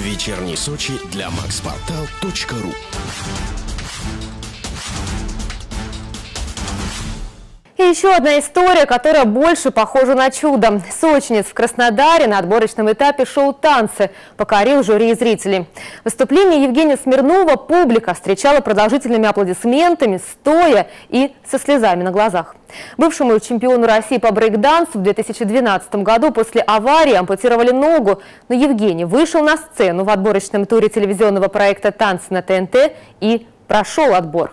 Вечерний Сочи для maxportal.ru еще одна история, которая больше похожа на чудо. Сочинец в Краснодаре на отборочном этапе шоу «Танцы» покорил жюри и зрителей. Выступление Евгения Смирнова публика встречала продолжительными аплодисментами, стоя и со слезами на глазах. Бывшему чемпиону России по брейкдансу в 2012 году после аварии ампутировали ногу, но Евгений вышел на сцену в отборочном туре телевизионного проекта «Танцы на ТНТ» и прошел отбор.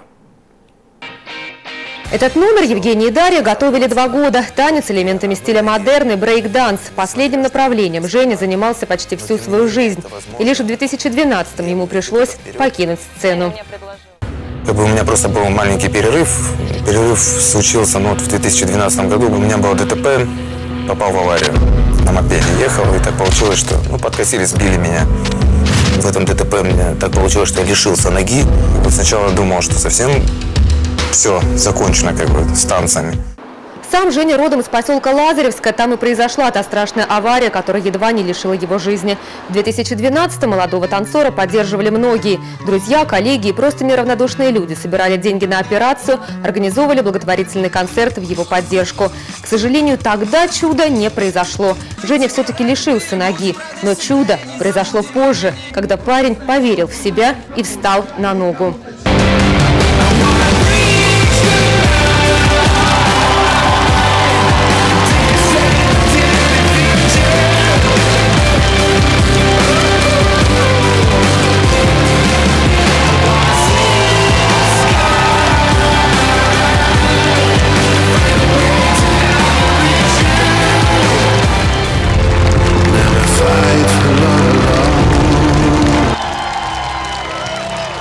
Этот номер Евгений и Дарья готовили два года. Танец элементами стиля модерн и брейк-данс. Последним направлением Женя занимался почти всю свою жизнь. И лишь в 2012-м ему пришлось покинуть сцену. Как бы у меня просто был маленький перерыв. Перерыв случился ну, вот в 2012 году. У меня было ДТП, попал в аварию. На мопеде ехал, и так получилось, что ну, подкосили, сбили меня. В этом ДТП мне так получилось, что я лишился ноги. Вот сначала думал, что совсем все закончено как бы с танцами. Сам Женя родом из поселка Лазаревска. Там и произошла та страшная авария, которая едва не лишила его жизни. В 2012-м молодого танцора поддерживали многие. Друзья, коллеги и просто неравнодушные люди собирали деньги на операцию, организовывали благотворительный концерт в его поддержку. К сожалению, тогда чудо не произошло. Женя все-таки лишился ноги. Но чудо произошло позже, когда парень поверил в себя и встал на ногу.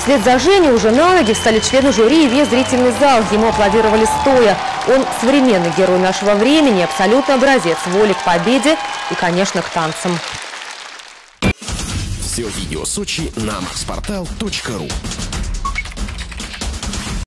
Вслед за Женей уже на ноги встали члены жюри и весь зрительный зал. Ему аплодировали стоя. Он современный герой нашего времени, абсолютно образец воли к победе и, конечно, к танцам. Все видео Сочи на maxportal.ru